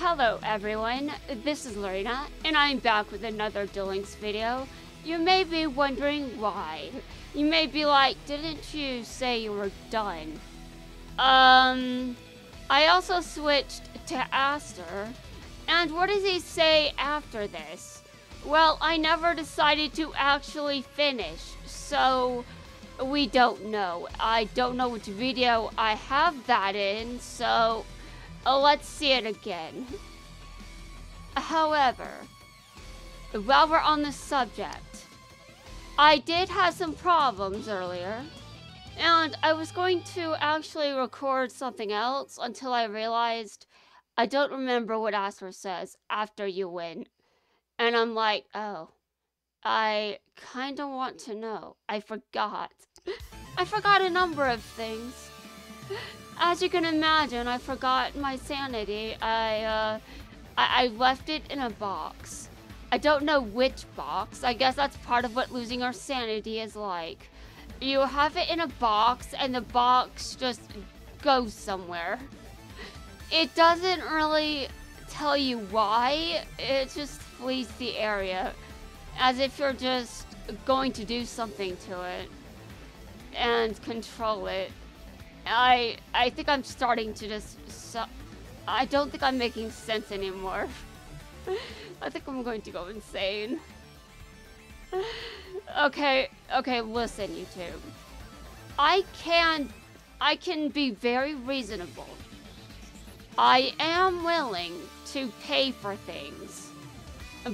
Hello everyone, this is Lerena, and I'm back with another Duel video. You may be wondering why. You may be like, didn't you say you were done? Um, I also switched to Aster, and what does he say after this? Well, I never decided to actually finish, so we don't know. I don't know which video I have that in, so uh, let's see it again. However, while we're on the subject, I did have some problems earlier, and I was going to actually record something else until I realized I don't remember what Aster says after you win. And I'm like, oh, I kind of want to know. I forgot. I forgot a number of things. As you can imagine, I forgot my sanity. I, uh, I, I left it in a box. I don't know which box. I guess that's part of what losing our sanity is like. You have it in a box, and the box just goes somewhere. It doesn't really tell you why, it just flees the area. As if you're just going to do something to it and control it. I I think I'm starting to just I don't think I'm making sense anymore. I think I'm going to go insane. okay, okay, listen, YouTube. I can I can be very reasonable. I am willing to pay for things,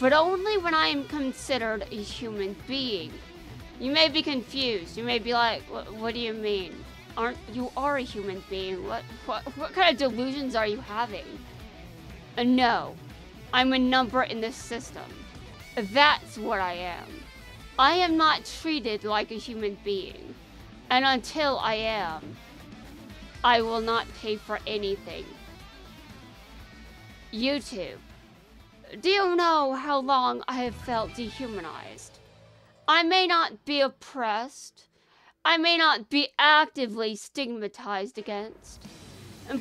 but only when I am considered a human being. You may be confused. You may be like, what do you mean? Aren't you are a human being? What what what kind of delusions are you having? Uh, no. I'm a number in the system. That's what I am. I am not treated like a human being. And until I am, I will not pay for anything. YouTube. Do you know how long I have felt dehumanized? I may not be oppressed. I may not be actively stigmatized against.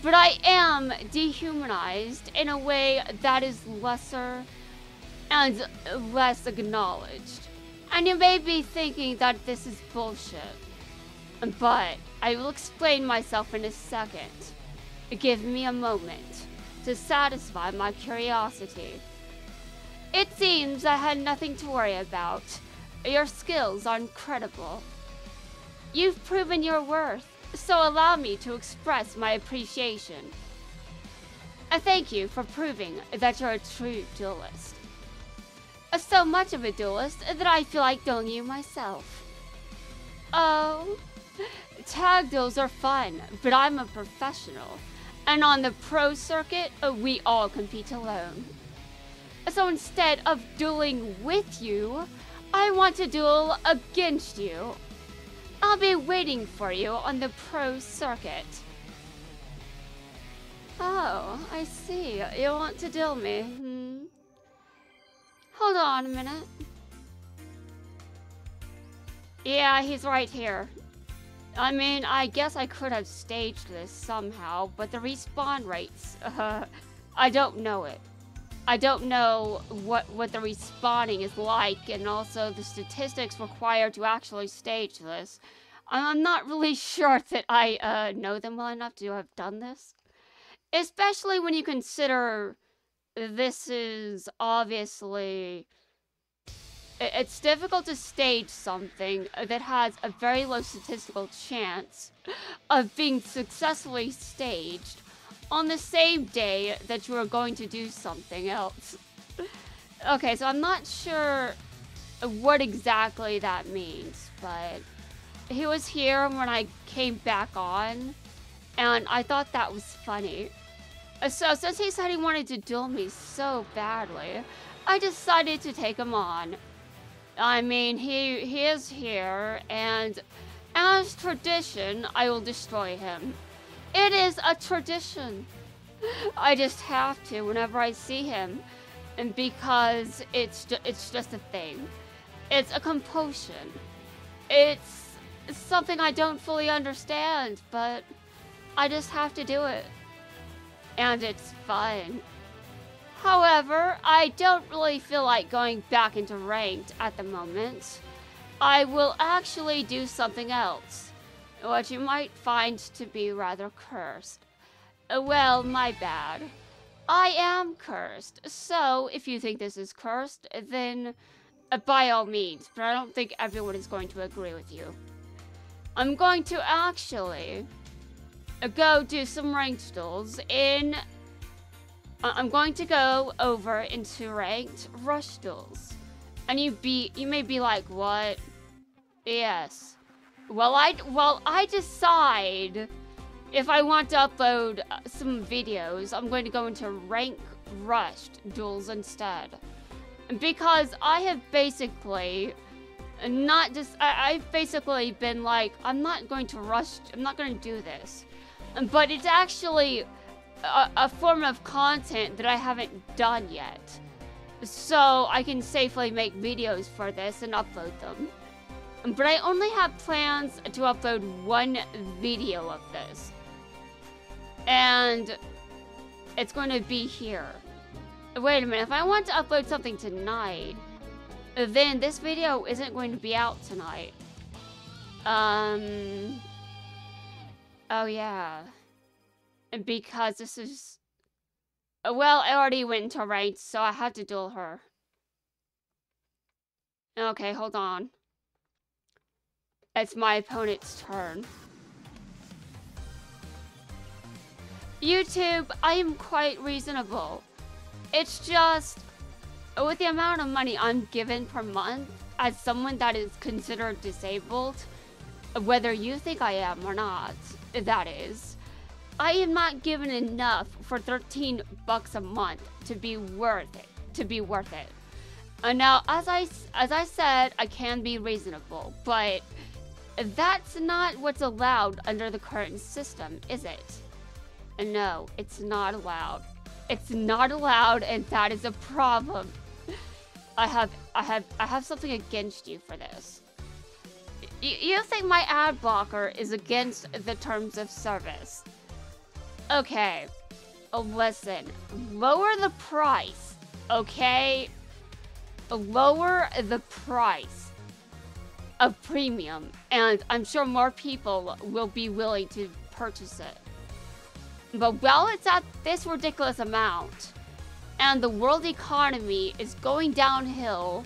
But I am dehumanized in a way that is lesser and less acknowledged. And you may be thinking that this is bullshit. But I will explain myself in a second. Give me a moment to satisfy my curiosity. It seems I had nothing to worry about your skills are incredible. You've proven your worth, so allow me to express my appreciation. I thank you for proving that you're a true duelist. So much of a duelist that I feel like dueling you myself. Oh, tag duels are fun, but I'm a professional. And on the pro circuit, we all compete alone. So instead of dueling with you, I want to duel against you. I'll be waiting for you on the pro circuit. Oh, I see. You want to duel me, hmm? Hold on a minute. Yeah, he's right here. I mean, I guess I could have staged this somehow, but the respawn rates, uh, I don't know it. I don't know what, what the responding is like and also the statistics required to actually stage this. I'm not really sure that I uh, know them well enough to have done this. Especially when you consider this is obviously... It's difficult to stage something that has a very low statistical chance of being successfully staged on the same day that you are going to do something else. okay, so I'm not sure what exactly that means, but he was here when I came back on, and I thought that was funny. Uh, so since he said he wanted to duel me so badly, I decided to take him on. I mean, he, he is here, and as tradition, I will destroy him. It is a tradition. I just have to whenever I see him. And because it's, ju it's just a thing. It's a compulsion. It's something I don't fully understand, but I just have to do it. And it's fun. However, I don't really feel like going back into ranked at the moment. I will actually do something else, which you might find to be rather cursed. Well, my bad. I am cursed, so if you think this is cursed, then uh, by all means, but I don't think everyone is going to agree with you. I'm going to actually uh, go do some ranked duels in I'm going to go over into ranked rush duels. And you be you may be like, what? Yes. Well I well I decide if I want to upload uh, some videos, I'm going to go into rank rushed duels instead. Because I have basically not just I, I've basically been like, I'm not going to rush I'm not going to do this. But it's actually a, a form of content that I haven't done yet. So I can safely make videos for this and upload them. But I only have plans to upload one video of this. And it's going to be here. Wait a minute, if I want to upload something tonight, then this video isn't going to be out tonight. Um... Oh yeah because this is... Well, I already went into ranked, so I have to duel her. Okay, hold on. It's my opponent's turn. YouTube, I am quite reasonable. It's just, with the amount of money I'm given per month, as someone that is considered disabled, whether you think I am or not, that is, I am not given enough for 13 bucks a month to be worth it. To be worth it. And now, as I as I said, I can be reasonable, but that's not what's allowed under the current system, is it? No, it's not allowed. It's not allowed, and that is a problem. I have I have I have something against you for this. Y you think my ad blocker is against the terms of service? Okay. Listen. Lower the price. Okay? Lower the price of premium. And I'm sure more people will be willing to purchase it. But while it's at this ridiculous amount, and the world economy is going downhill,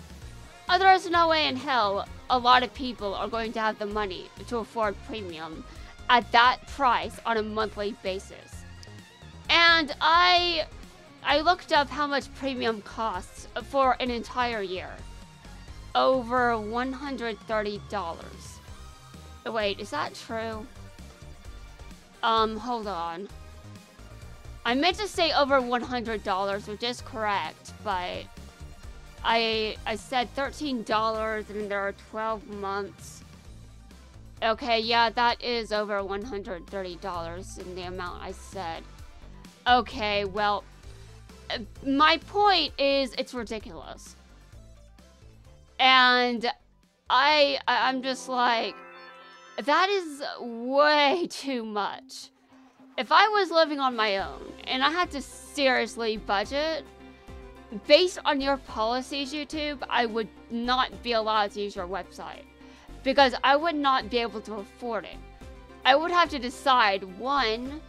uh, there's no way in hell a lot of people are going to have the money to afford premium at that price on a monthly basis. And I I looked up how much premium costs for an entire year. Over $130. Wait, is that true? Um, hold on. I meant to say over $100, which is correct, but I I said $13 and there are 12 months. Okay, yeah, that is over $130 in the amount I said. Okay, well, uh, my point is it's ridiculous. And I I'm just like that is way too much. If I was living on my own and I had to seriously budget, based on your policies, YouTube, I would not be allowed to use your website because I would not be able to afford it. I would have to decide one,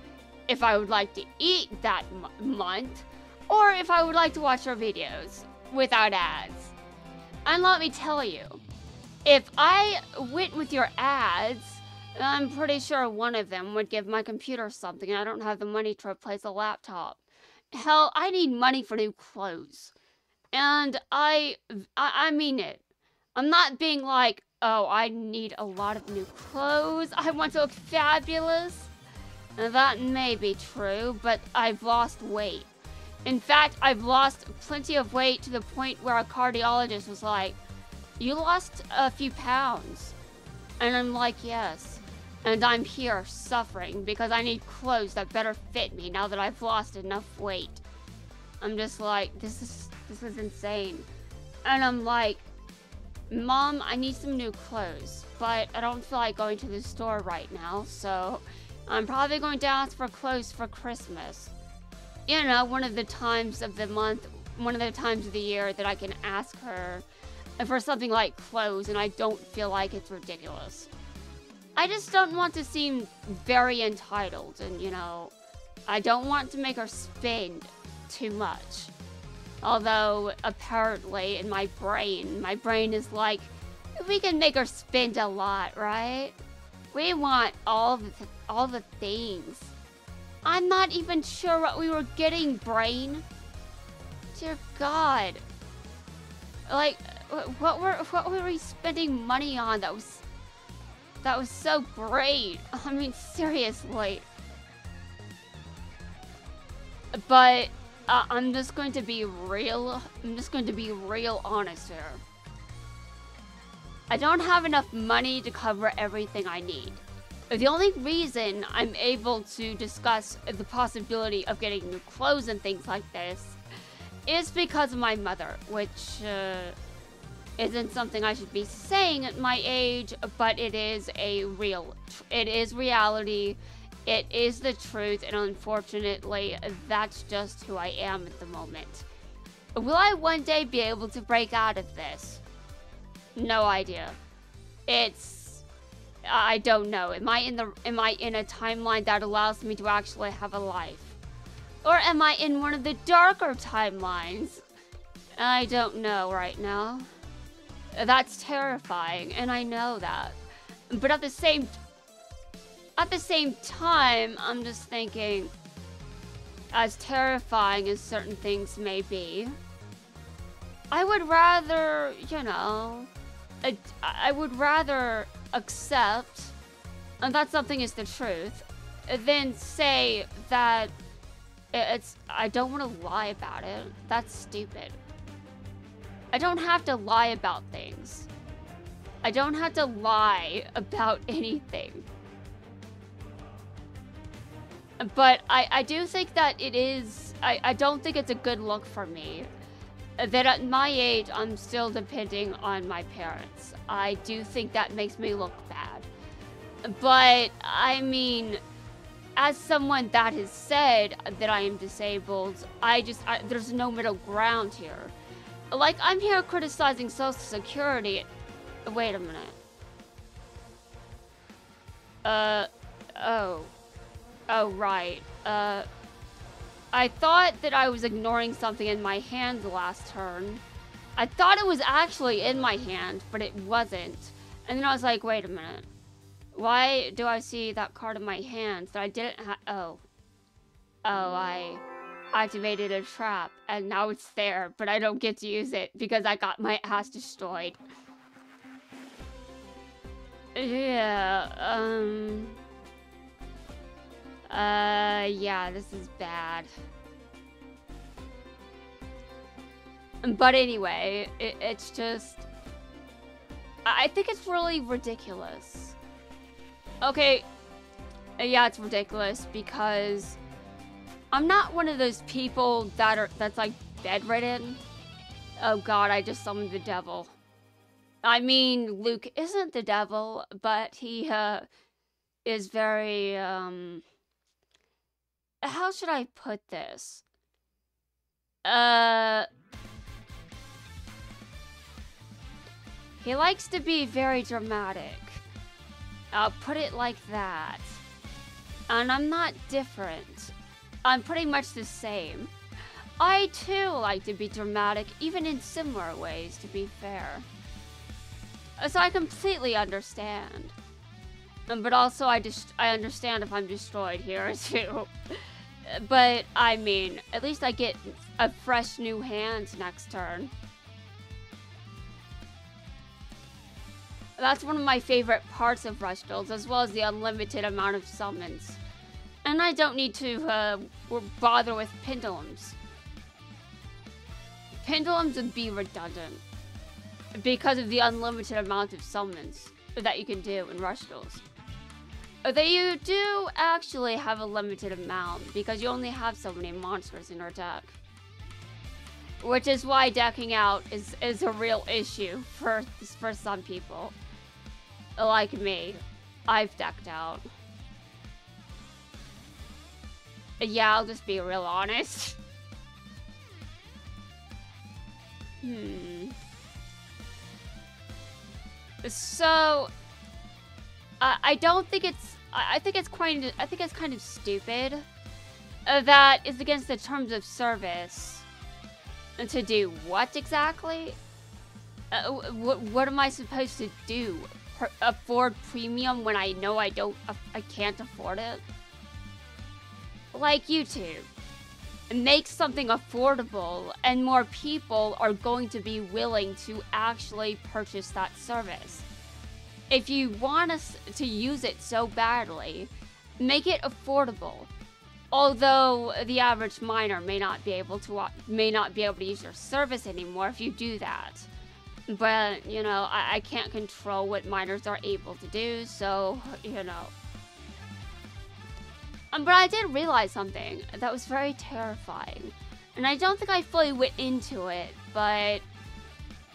if I would like to eat that month, or if I would like to watch your videos without ads. And let me tell you, if I went with your ads, I'm pretty sure one of them would give my computer something. I don't have the money to replace a laptop. Hell, I need money for new clothes. And I, I, I mean it. I'm not being like, oh, I need a lot of new clothes. I want to look fabulous. That may be true, but I've lost weight. In fact, I've lost plenty of weight to the point where a cardiologist was like, you lost a few pounds. And I'm like, yes. And I'm here suffering because I need clothes that better fit me now that I've lost enough weight. I'm just like, this is, this is insane. And I'm like, Mom, I need some new clothes, but I don't feel like going to the store right now, so I'm probably going to ask for clothes for Christmas. You know, one of the times of the month, one of the times of the year that I can ask her for something like clothes and I don't feel like it's ridiculous. I just don't want to seem very entitled and, you know, I don't want to make her spend too much. Although, apparently, in my brain, my brain is like, we can make her spend a lot, right? We want all the, th all the things. I'm not even sure what we were getting, brain. Dear God. Like, what were what were we spending money on that was that was so great? I mean, seriously. But uh, I'm just going to be real. I'm just going to be real honest here. I don't have enough money to cover everything I need. The only reason I'm able to discuss the possibility of getting new clothes and things like this is because of my mother, which uh, isn't something I should be saying at my age, but it is a real, it is reality. It is the truth, and unfortunately, that's just who I am at the moment. Will I one day be able to break out of this? No idea. It's I don't know. Am I in the am I in a timeline that allows me to actually have a life? Or am I in one of the darker timelines? I don't know right now. That's terrifying, and I know that. But at the same at the same time, I'm just thinking as terrifying as certain things may be, I would rather, you know, I I would rather accept, and that something is the truth, then say that it's, I don't want to lie about it. That's stupid. I don't have to lie about things. I don't have to lie about anything. But I, I do think that it is, I, I don't think it's a good look for me that at my age, I'm still depending on my parents. I do think that makes me look bad. But, I mean, as someone that has said that I am disabled, I just, I, there's no middle ground here. Like, I'm here criticizing Social Security. Wait a minute. Uh, oh. Oh, right. Uh, I thought that I was ignoring something in my hand last turn. I thought it was actually in my hand, but it wasn't. And then I was like, wait a minute. Why do I see that card in my hand that I didn't have? Oh. Oh, I activated a trap, and now it's there, but I don't get to use it because I got my ass destroyed. Yeah, um... Uh, yeah, this is bad. But anyway, it, it's just... I think it's really ridiculous. Okay, uh, yeah, it's ridiculous because I'm not one of those people that are that's like bedridden. Oh god, I just summoned the devil. I mean, Luke isn't the devil, but he uh, is very um how should I put this? Uh... He likes to be very dramatic. I'll put it like that. And I'm not different. I'm pretty much the same. I too like to be dramatic, even in similar ways, to be fair. So I completely understand. But also, I just I understand if I'm destroyed here too. But, I mean, at least I get a fresh new hand next turn. That's one of my favorite parts of Rush Duels, as well as the unlimited amount of summons. And I don't need to uh, bother with pendulums. Pendulums would be redundant because of the unlimited amount of summons that you can do in Rush Duels. They you do actually have a limited amount because you only have so many monsters in your deck. Which is why decking out is, is a real issue for, for some people. Like me. I've decked out. Yeah, I'll just be real honest. Hmm. So, I I don't think it's. I think it's quite. I think it's kind of stupid. Uh, that is against the terms of service. To do what exactly? Uh, what what am I supposed to do? Per afford premium when I know I don't. Uh, I can't afford it. Like YouTube make something affordable and more people are going to be willing to actually purchase that service. If you want us to use it so badly, make it affordable. Although the average minor may not be able to may not be able to use your service anymore if you do that. But, you know, I, I can't control what minors are able to do, so, you know, um, but I did realize something that was very terrifying. And I don't think I fully went into it, but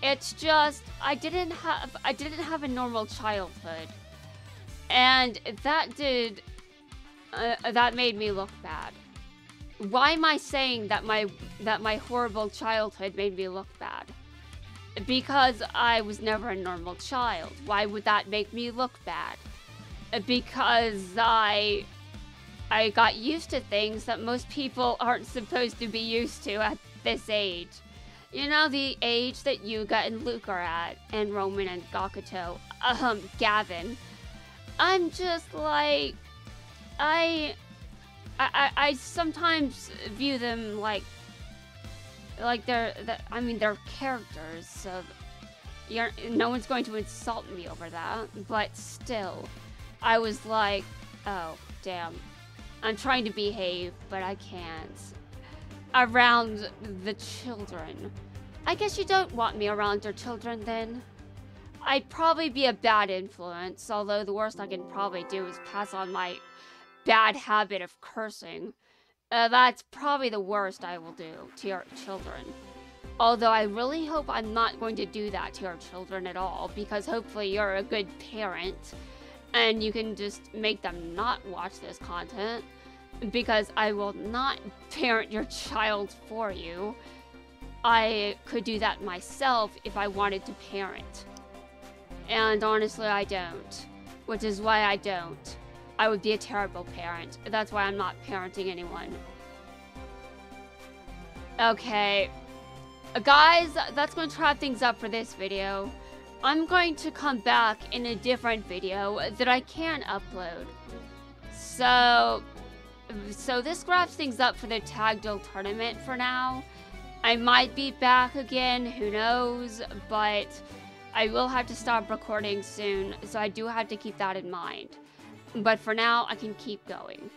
it's just I didn't have I didn't have a normal childhood. And that did uh, that made me look bad. Why am I saying that my that my horrible childhood made me look bad? Because I was never a normal child. Why would that make me look bad? Because I I got used to things that most people aren't supposed to be used to at this age. You know, the age that Yuga and Luke are at, and Romin and Gakuto, um, Gavin. I'm just like, I, I, I sometimes view them like, like they're, I mean, they're characters, so you're, no one's going to insult me over that, but still, I was like, oh, damn, I'm trying to behave, but I can't. Around the children. I guess you don't want me around your children then. I'd probably be a bad influence, although the worst I can probably do is pass on my bad habit of cursing. Uh, that's probably the worst I will do to your children. Although I really hope I'm not going to do that to your children at all, because hopefully you're a good parent and you can just make them not watch this content because I will not parent your child for you. I could do that myself if I wanted to parent. And honestly, I don't. Which is why I don't. I would be a terrible parent. That's why I'm not parenting anyone. Okay. Uh, guys, that's going to wrap things up for this video. I'm going to come back in a different video that I can upload. So, so this wraps things up for the Tag Duel tournament for now. I might be back again, who knows, but I will have to stop recording soon, so I do have to keep that in mind. But for now, I can keep going.